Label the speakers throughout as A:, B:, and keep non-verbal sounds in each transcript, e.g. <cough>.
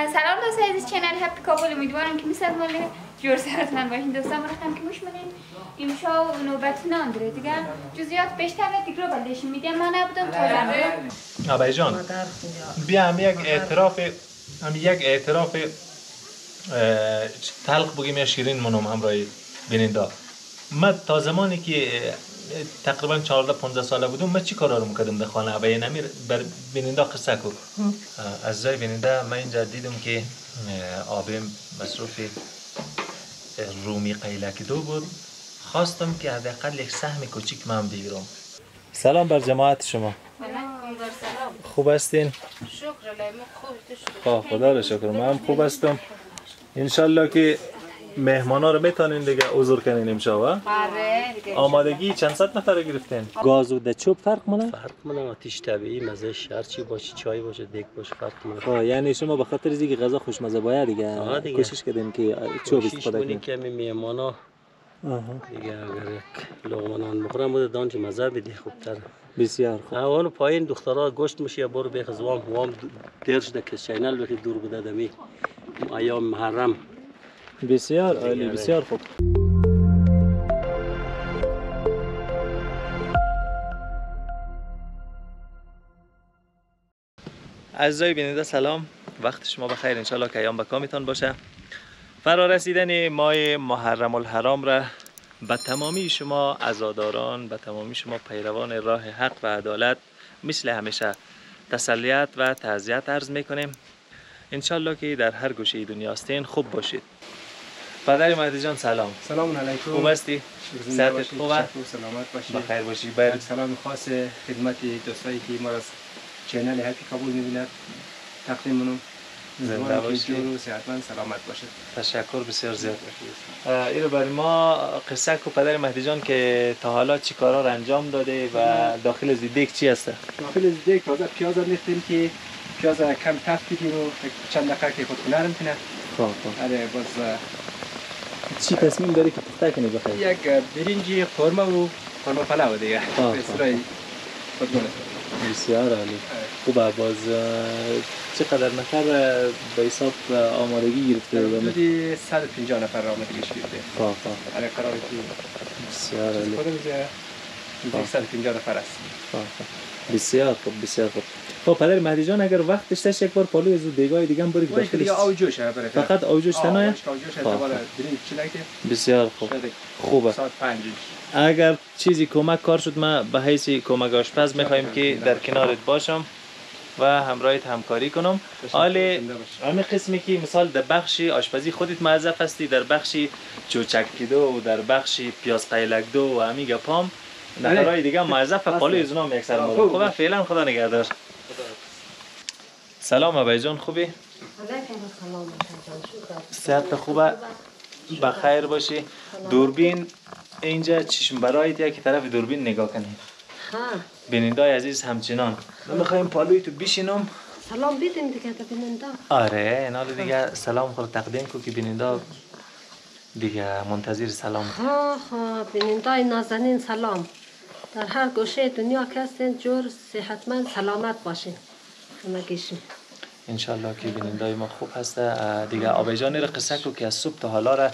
A: سلام دوستان از چنل هپی کابل امیدوارم که مثل مال جور سرتون باشین. دوستان رفتم که مشمولین امشا و نوبت نان داره دیگه جزئیات بیشتر دیگه رو بلدش میده ما نبودم تو
B: آبای جان بیا هم یک اعتراف هم یک اعتراف تلخ بگیم یا شیرین منم همراه بیننده. من تا زمانی که تقریبا 14 15 ساله بودم. من چی کارا رو می‌کردم در خانه؟ و نمیر بر بیننده قصه کو از جای بیننده من اینجا دیدم که آبم مصروف رومی قیلک دو بود. خواستم که حداقل یک سهم کوچیک من بگیرم. سلام بر جماعت شما. خوب هستین؟
C: شکر لیمو خوب
B: خواه خدا رو شکر. من هم خوب هستم. انشالله که مهمانا رو می‌تونین دیگه حضور کنین امشب ها؟
C: آره
B: آمادگی چند صد نفر رو گرفتین؟ گاز و دچوب فرق مونه؟
D: فرق کنه آتیش طبیعی مزهش هرچی باشه چای باشه دیگ باشه فرق کنه
B: خب یعنی شما به خاطر اینکه غذا خوشمزه باید دیگه
D: دیگه.
B: کوشش کردین که چوب
D: کوشش
B: استفاده
D: کنی
B: کنین.
D: که می میهمانا
B: آها.
D: دیگه اگر یک لقمه نان بخورم بوده دان چه مزه بدی خوبتر.
B: بسیار خوب.
D: اون پایین دخترها گوشت میشه یا برو بیخ زوام وام دیر شده که چینل بخی دور بوده دمی. ایام محرم.
B: بسیار عالی. بسیار خوب. عزیزای بیننده سلام. وقت شما بخیر. انشالله که ایام بکامیتان باشه. فرا رسیدن ماه محرم الحرام را به تمامی شما عزاداران به تمامی شما پیروان راه حق و عدالت مثل همیشه تسلیت و تعذیت عرض می‌کنیم. انشالله که در هر گوشه دنیا هستین خوب باشید. پدر مهدی جان سلام.
E: سلام علیکم.
B: خوب هستی؟ صحتت خوبه؟
E: سلامت باشید
B: بخیر باشی.
E: یک
B: باید
E: سلام خاص خدمت دوستایی که ما را از چینل هپی کابل می‌بیند تقدیم منم
B: زنده باشی.
E: صحتمند سلامت باشید
B: تشکر بسیار زیاد. اینو برای ما قصه کو پدر مهدی جان که تا حالا چی کارا رو انجام داده و داخل دیگ چی هسته
E: داخل دیگ تازه پیاز را میختیم که پیاز را کم تفت بدیم و چند دقیقه که خود کنرم کنه.
B: خب.
E: آره باز
B: چی تصمیم داری که پخته کنی بخیر
E: یک برنج قرمه و قرمه دیگه.
B: آه،
E: به
B: آه.
E: صورت خودگونه
B: بسیار عالی. خوبه باز اه، چقدر نفر به حساب آمادگی گرفته و
E: حدود 150 نفر را آمدگیش گرفته.
B: خب
E: آره قراره که
B: بسیار عالی.
E: خودم اینجا 150 نفر است.
B: بسیار خوب بسیار خوب. خب پدر مهدی جان اگر وقت داشتش یک بار پالوی از دیگای دیگه هم بری که
E: وایش دیگه
B: داخلش
E: آو جوش برای
B: فقط آوجوش تنها
E: آوجوش
B: خب، بسیار خوب. خوبه. اگر چیزی کمک کار شد ما به حیث کمک آشپز می‌خوایم که در کنارت باشم و همراهت همکاری کنم. حالا همین قسمی که مثال در بخش آشپزی خودت موظف هستی در بخش چوچک و در بخش پیاز قیلک دو و همین گپام نفرهای دیگه موظف پالو از اونام یک سر. خوبه؟ فعلا خدا نگهدار. سلام ابای جان خوبی؟ صحت خوبه؟ بخیر باشی. دوربین اینجا چشم برایت که طرف دوربین نگاه کنید
C: ها
B: بیننده عزیز همچنان. من می‌خوایم پالوی تو بشینم.
C: سلام بیدیم دیگه تا بیننده.
B: آره اینا رو دیگه سلام خود تقدیم کو که بیننده دیگه منتظر سلام.
C: ها ها بیننده نازنین سلام. در هر گوشه دنیا که هستین جور صحتمند سلامت باشین. همگیشون
B: انشالله که بیننده ما خوب هسته. دیگه آبای جان رو قصه کو که از صبح تا حالا را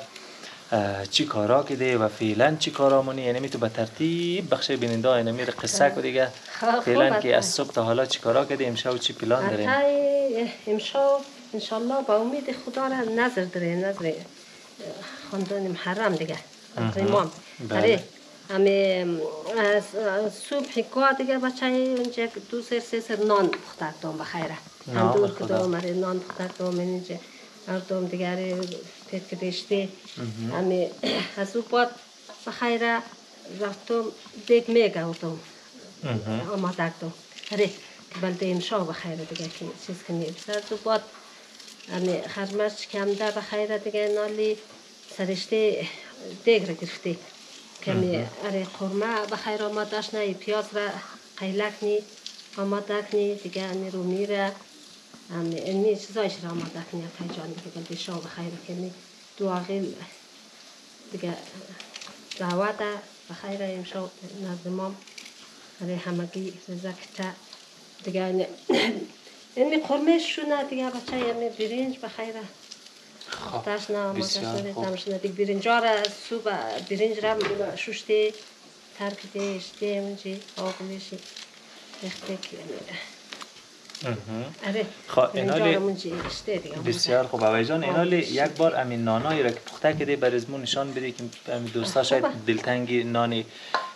B: چی کارا کده و فعلا چی کارا مونی؟ یعنی می تو به ترتیب بخش بیننده های نمیر قصه کو دیگه.
C: خوب
B: فعلا. که از صبح تا حالا چی کارا کده امشب چی پلان داریم
C: امشب انشالله با امید خدا را نظر داره نظر خاندان محرم دیگه. امام.
B: بله.
C: آره همه از از صبح که دیگه بچه اونجا دو سر سه سر نان پخته کردم بخیره. هم دور آره نان پخته کردم اینجا مردم دیگه پیت کدشته همه از او بعد بخیره رفتم دیگ میگردم آماده کردم. آره که بلده امشا بخیره دیگه که چیز کنی سر دو بعد همه خرمش کمده بخیره دیگه. نالی سرشته دیگ را گرفته کمی اره قرمه بخیر آماده نه پیاز را قیلک نی آماده کنی دیگه رومی را اینی چیزایش را آماده کنی که جان دیگه بلده شا بخیر کنی آقیل دیگه دعوت بخیر امشا نزد مام اره همگی رزق تا. دیگه یعنی قرمه شونه دیگه بچه یعنی برنج بخیره تاش نه ما
F: بسیار
C: تاش
F: خوب.
C: نمیشه دیگه برنج را صبح برنج را شوشته ترک دیشته منجی آقلیشی ریخته که آره.
B: خب، اینالی-
C: را
B: بسیار خوب. آقای جان اینال یک بار امین نانایی را که پخته کده بر ازمون نشان بده که امین دوستا شاید دلتنگی نان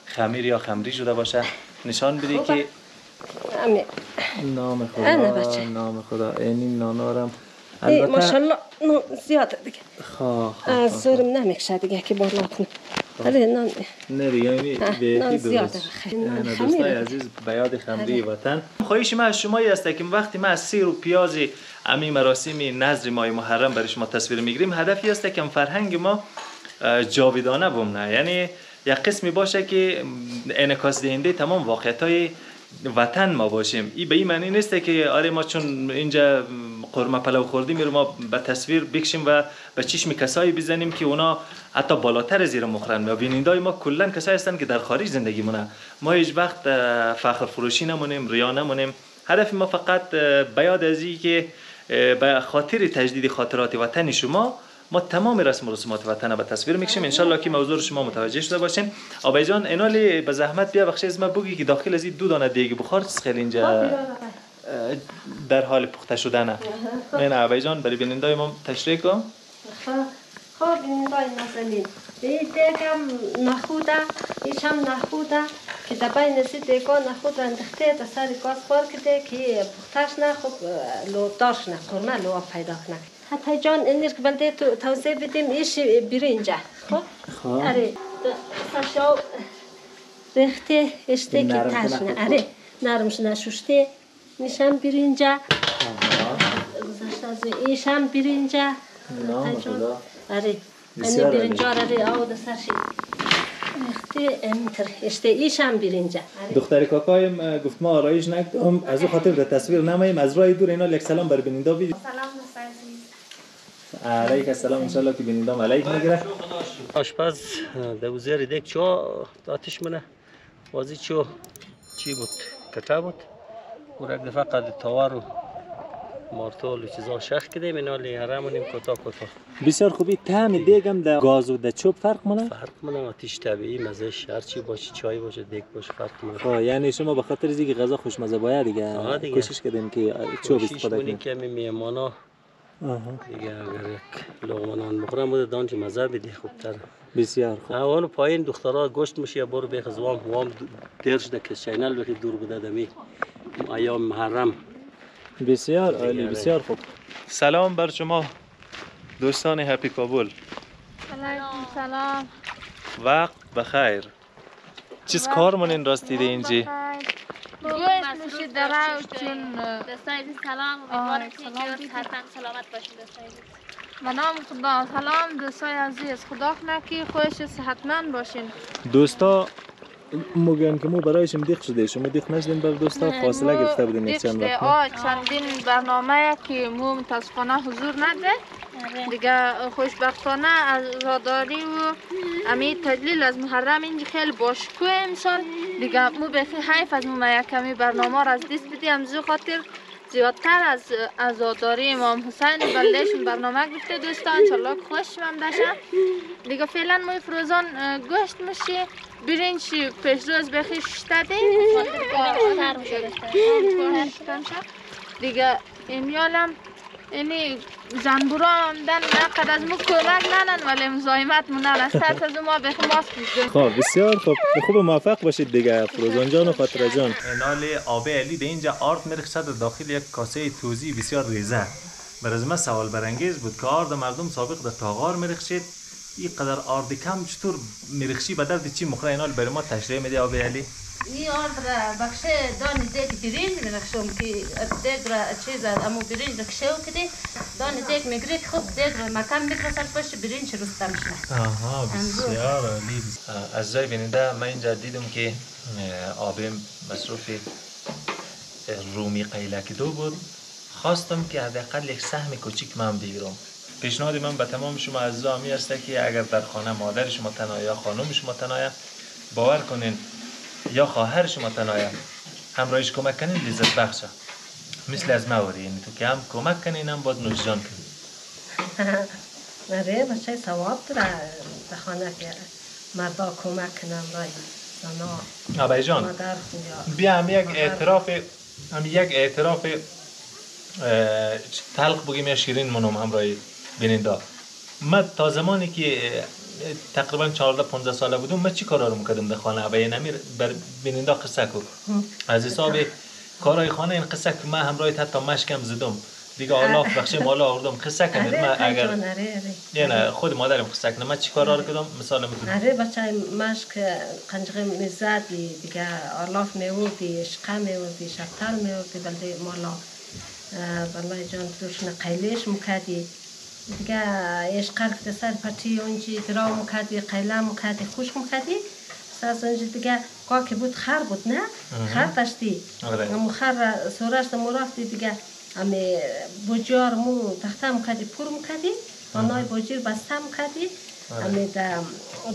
B: خمیر یا خمری شده باشه. نشان بده که
C: امی
B: نام
C: بچه.
B: نام خدا. این نانا
C: ای ماشاءالله نو زیاده دیگه.
B: خواه
C: از زورم نمی‌کشه دیگه که بالا کنم آره نان
B: نه دیگه
C: اه،
B: به. دوستای عزیز به یاد خمری وطن. خواهش من از شما است که وقتی ما از سیر و پیاز امی مراسم نظر ماه محرم برای شما تصویر می‌گیریم هدفی است که فرهنگ ما اه، جاودانه بمونه. یعنی یک قسمی باشه که انعکاس دهنده تمام واقعیت های وطن ما باشیم. این به این معنی نیست که آره ما چون اینجا قرمه پلو خوردیم رو ما به تصویر بکشیم و به چشم کسایی بزنیم که اونا حتی بالاتر زیر مخرن. و ما کلا کسایی هستن که در خارج زندگی مونه ما هیچ وقت فخر فروشی نمونیم ریا نمونیم. هدف ما فقط اه، به یاد از که به خاطر تجدید خاطرات وطن شما ما تمام رسم و رسومات وطن به تصویر می‌کشیم. انشالله که موضوع رو شما متوجه شده باشین. آبای جان اینالی به زحمت بیا بخش از ما بگی که داخل از دو دانه دیگ بخار خیلی اینجا. اه، در حال پخته شدنه. نه آبای جان برای بینندای ما تشریح کن.
C: خب این دای نازنین این دیگم نخوده ایش هم نخوده که در بین سی دیگا نخود اندخته در سر گاز بار کده که پختش نه خب لودارش نه قرمه لو پیدا کنه. حتی جان این که بنده تو توضیح بدیم ایش برنجه خب؟ اره سشاو ریخته اشته که تاش نه اره نرمش نشوشته. ایشم برنجه
B: نام خدا.
C: آره.
B: عالی.
C: برنجا آره آو در سرش ریخته امتر. اشته ایشم برنجه آره.
B: دختر کاکایم گفت ما آرایش نکردم از او خاطر در تصویر نماییم. از راه دور اینا یک سلام بر بیننده بید
A: سلام
B: علیک السلام. انشالله که بیننده علیک می‌گیره
D: آشپز در زیر دیگ چو؟ آتش منه. بازی چو؟ چی بود؟ کتا بود؟ دفعه قد تاور و مارتول و چیزا. شخ کدیم اینا لی هرمونیم کتا کتا
B: بسیار خوبی. طعم دیگم در گاز و در چوب فرق منه
D: فرق منه آتیش طبیعی مزهش هرچی باشه چای باشه دیگ باشه فرق منه
B: خب یعنی شما به خاطر اینکه غذا خوشمزه باید دیگه
D: آه دیگه.
B: کوشش کردیم که چوب
D: کوشش
B: استفاده
D: کنی
B: کنیم
D: که می میمانا. دیگه اگر یک لغمه نان بخورم بوده دانچه مزه بدی خوبتر.
B: بسیار خوب.
D: اون پایین دخترها گوشت میشه برو بخز وام وام دیر شده که چینل بخی دور بوده دمی. ایام محرم.
B: بسیار عالی. بسیار خوب. سلام بر شما دوستان هپی کابل.
G: علیکم سلام.
B: وقت بخیر. چیز کار منین راستیده اینجی؟
G: گوشت میشه دره چون
A: دوستان عزیز سلام. امیدوارم که. حتما سلامت باشین دوستان عزیز.
G: به نام خدا. سلام دوستای عزیز. خدا کنه که خوش صحتمند باشین.
B: دوستا مگن که ما برایشم دیخ شده شما دیخ نشدین بر دوستا فاصله گرفته بودین یک چند
G: دیگه
B: وقت.
G: آه چندین برنامه که مو متاسفانه حضور نده. دیگه خوشبختانه از راداری و امی تدلیل از محرم اینجا خیلی باشکوه امسال. دیگه مو بخی حیف از مو یک کمی برنامه را از دست بدیم زو خاطر زیادتر از عزاداری امام حسین بلدهشون برنامه گرفته دوستان انشالله که خوشم هم داشتم دیگه فعلا ما فروزان گوشت میشه برنج پیش روز بخی شده.
A: سر میشه دوستان
G: اینی زنبورا هم دن نقد از مو کمک ننن ولی مزایمت از ترس از ما بخی ماسک بیشتر.
B: خب بسیار خوب. خوب موفق باشید دیگه فروزان جان و خاطر جان. نال آب علی به اینجا آرد میرخشد و داخل یک کاسه توزی بسیار ریزه. بر از من سوال برانگیز بود که آرد مردم سابق در تاغار میرخشید این قدر آرد کم چطور میرخشی به درد چی مخره اینال برای ما تشریح میده آب علی؟
C: دیگ برنج میرخشم که دیگ را چیز امو برنج رخشه و کده دانی دیگ میگری که خوب دیگ را مکم میکرسل پشت برنج رستم شد
B: آها بسیار عالی از جای بیننده من اینجا دیدم که آب مصروف رومی قیلک دو بود خواستم که حداقل یک سهم کوچیک من بگیرم پیشنهاد من به تمام شما از می است که اگر در خانه مادر شما تنها یا خانم شما تنها باور کنین یا خواهر شما تنها همراهش کمک کنین لذت بخشه. مثل از ما یعنی تو که هم کمک کنین هم باید نوش جان کنین. <laughs>
C: نره بچه ثواب داره در خانه که مردا کمک کنم رای زنا.
B: آبای جان بیا هم یک اعتراف هم یک اعتراف تلخ بگیم یا شیرین منم همراه بیننده من تا زمانی که تقریبا 14 15 ساله بودم. من چی کارا رو می‌کردم در خانه؟ و نمیر بر بیننده قصه کو از حساب کارهای خانه این قصه که من همراه حتی مشکم زدم. دیگه الله بخشه مالا آوردم. قصه کنید.
C: اره
B: من اگر
C: اره
B: یعنی خود مادرم قصه کنم من چی کارا رو کردم؟ مثال می‌تونم.
C: اره بچه مشک قنجقه می‌زدی دیگه آلاف میوردی شقه میوردی شفتل میوردی بلده مالا. والله جان توشن قیلش مکدی دیگه اشقر که سر پتی اونجی درا مکدی قیله مکدی خوش مکدی ساز اونجی دیگه کا که بود خر بود نه؟ خر داشتی.
B: آره.
C: امو خر سورش دمو رفتی دیگه. امی بجار مو تخته مکدی پر مکدی آنای بجیر بسته مکدی امی دا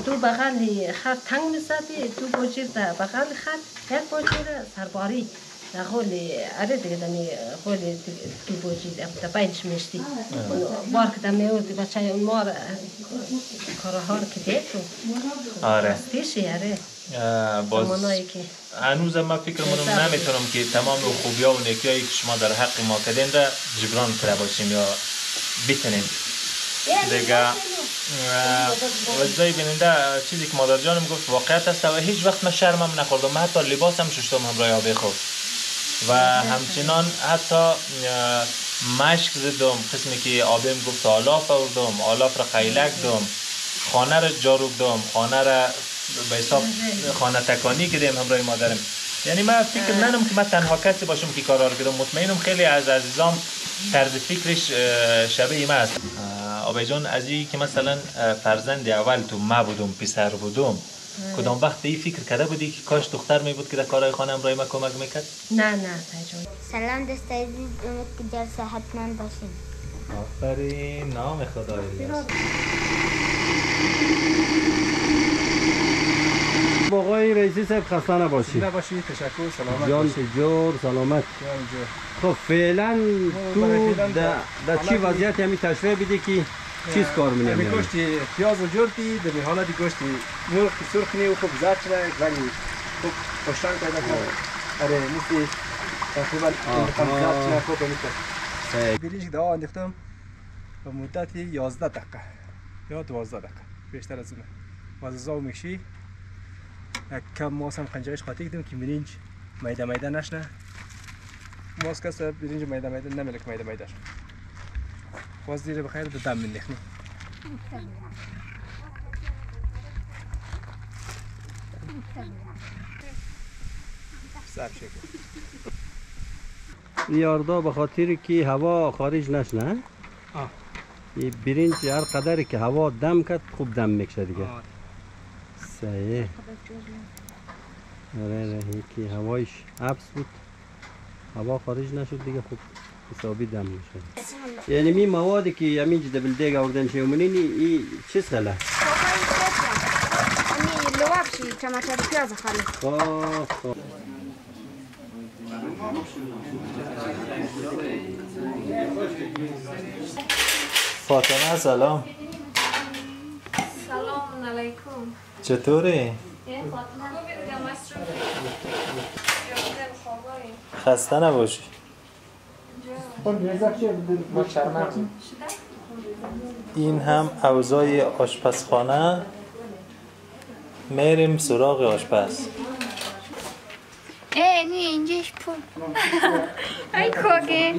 C: دو بغل خر تنگ می‌زدی دو بجیر دا بغل خر یک بجیر سرباری. دا غول اره دیگه دمی غول دو بجیر دا بینش میشتی بار که دمی او دی بچه اون مار کارها رو که دید تو
B: آره
C: دستیشی اره
B: اه، باز هنوز من فکر منم نمی‌تونم که تمام خوبی ها و نیکی هایی که شما در حق ما کردین را جبران کرده باشیم یا بتونیم دیگه وزای بیننده چیزی که مادر جانم گفت واقعیت است و هیچ وقت من شرمم نخوردم من حتی لباسم ششتم همراه آبی خود و همچنان حتی مشک زدم قسمی که آبیم گفت آلاف آوردم آلاف را قیلک دم خانه را جارو دم خانه را به حساب خانه تکانی کردیم همراه مادرم. یعنی من فکر ننم که من تنها کسی باشم که کارا رو کردم. مطمئنم خیلی از عزیزام طرز فکرش شبیه ما است. آبای جان از که مثلا فرزند اول تو ما بودم پسر بودم کدام وقت این فکر کرده بودی که کاش دختر می بود که در کارهای خانه همراه ما کمک می‌کرد؟
C: نه نه
F: سلام دوست عزیز امید که در صحتمند باشین.
B: آفرین نام خدای
D: آقای رئیسی صاحب خسته نباشی
E: نباشید تشکر سلامت
D: جان. جور سلامت.
E: جان جو.
D: خب فعلا تو
E: برای
D: در چی وضعیت همی تشریح بده که چیز کار
E: همین
D: می‌نیم
E: گوشت پیاز و جرتی در حالت گوشت مرغ سرخ نی و خوب زرد شده رنگ خوب خوشتن پیدا کنه آره مثل تقریبا انتقام زرد شده خوب می‌کنه انداختم. به مدت 11 دقیقه. یا 12 دقیقه. بیشتر از اونه. و از زاو می‌کشی. یک کم ماس هم قنجهش خاطی کردیم که برنج میده میده نشنه. ماس کس برنج میده میده نمیلک میده میده باز دیره بخیر به دم میندخنی سب شکل
D: یاردا به خاطر که هوا خارج نشنه. این برنج هر قدری که هوا دم کرد خوب دم می‌کشه دیگه. صحیح. آره آره هوایش حبس بود. هوا خارج نشد دیگه خوب. حسابی دم میشه یعنی می موادی که همین جده بلدیگ آوردن شو منینی این چیز خلا
F: امی لواب شی تماتر پیاز خالی.
D: خب خب.
B: فاطمه سلام.
A: سلام علیکم.
B: چطوری؟ خسته نباشی. این هم اوضاع آشپزخانه. میریم سراغ آشپز.
A: ای نی اینجاش پول. ای کوگه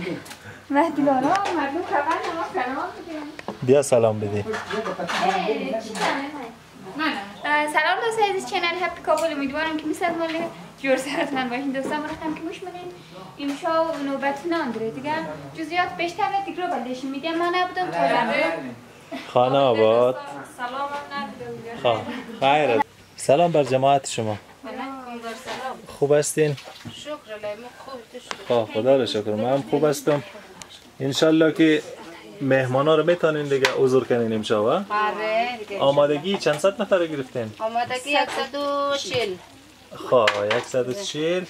A: مهدی بارا مردم نما کنار
B: بیا سلام بدی.
A: سلام دوست عزیز چنل هپی کابل. امیدوارم که مثل مال جور سرتن باشین دوستان رفتم که مش منین. امشا نوبت نان داره دیگه جزئیات بیشتر دیگه رو بلدشین میدیم من نبودم تو
B: خانه آباد.
G: سلام هم ندیده
B: خواه خیرت سلام بر جماعت شما. خوب هستین؟
G: شکر خوب
B: خواه خدا رو شکر. من هم خوب هستم. انشالله که مهمانا رو می‌تونین دیگه عذر کنین ها؟
G: آره دیگه.
B: آمادگی چند صد نفر گرفتین؟
G: آمادگی 140
B: خواه 140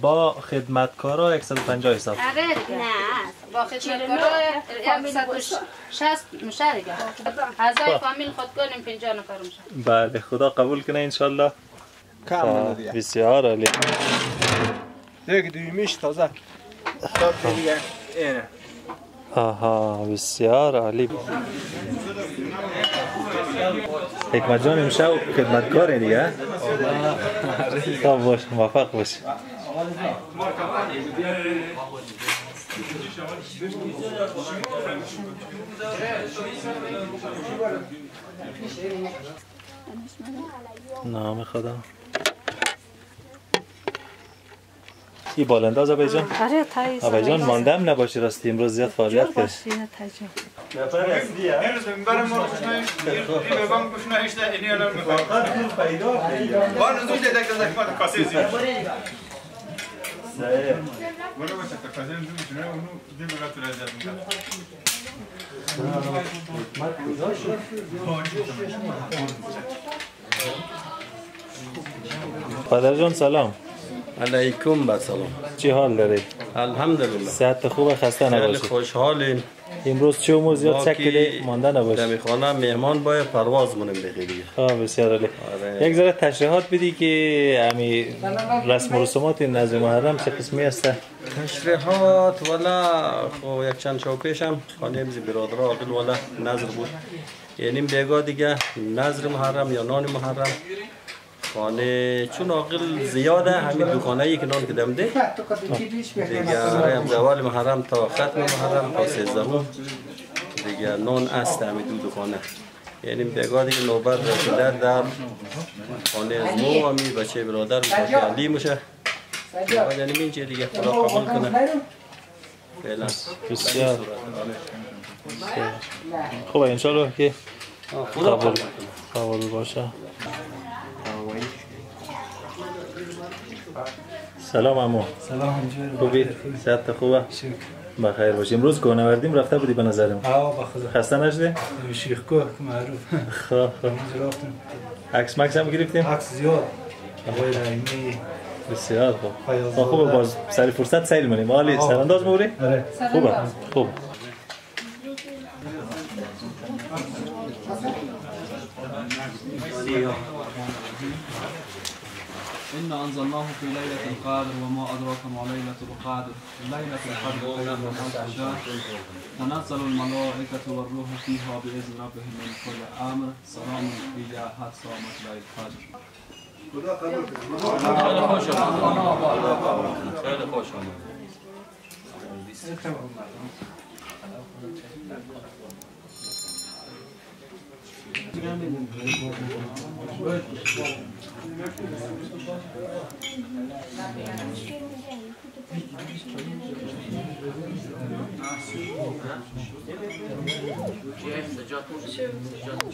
B: با خدمتکارا 150 حساب
G: آره
F: نه.
G: با خدمتکارا 160 میشه دیگه. اعضای فامیل خود کنیم 50 نفر میشه.
B: بله خدا قبول کنه انشالله.
E: کامل دیگه
B: بسیار عالی.
E: دیگه دویمیش تازه. تا دیگه. اینه.
B: آها بسیار عالی. حکمت جان امشب خدمتکار دیگه. خب باش موفق باش. نام خدا. ای بالانداز آبای جان
C: آره
B: آبای جان ماندم نباشی راستی امروز زیاد فعالیت کرد. پدر جان سلام
D: علیکم با سلام
B: چی حال دارید؟
D: الحمدلله.
B: صحت خوب خسته
D: خیلی
B: نباشی
D: خوشحالیم.
B: امروز چه امور زیاد کلی مانده نباشی
D: دمی خانه مهمان باید پرواز مونیم بخیری
B: آه بسیار عالی.
D: آره.
B: یک ذره تشریحات بدی که امی رسم و رسومات نزد محرم چه قسمی است؟
D: تشریحات ولا خو یک چند شو پیشم خانه امزی برادر عاقل ولا نظر بود. یعنی بگاه دیگه نظر محرم یا نان محرم. خانه چون عاقل زیاده همین دکانه ای که نان که دم ده دیگه از اول محرم تا ختم محرم تا سیزدهم. دیگه نان است همین دو دکانه. یعنی بگاه دیگه نوبت رسیده در خانه از مو همی بچه برادر بچه علی میشه. بعد یعنی این چه دیگه خدا قبول کنه. فعلا.
B: بسیار. خوب انشالله که قبول
D: قبول
B: باشه. سلام امو
E: سلام همجوری
B: خوبی؟ صحت خوبه؟ بخیر باشی امروز کوهنوردیم رفته بودی به نظرم.
E: آه بخدا
B: خسته نشدی؟
E: شیخ کوه که معروف. <laughs>
B: خب خب.
E: رفتم
B: عکس مکس هم گرفتیم؟
E: عکس زیاد. هوای رحیمی.
B: بسیار خوب. خب خوبه باز سری فرصت سیل منیم
E: آه.
B: سرانداز موری؟
E: آره.
B: خوبه. خوب
H: إن أنزلناه في ليلة القادر وما أدراك ما ليلة القادر ليلة القدر تنزل الملائكة والروح فيها بإذن ربهم من كل أمر سلام هي حتى مطلع الفجر خدا قبول
D: خیلی خوش آمد. خیلی خوش آمد. Şey, sıcak mı? Sıcak.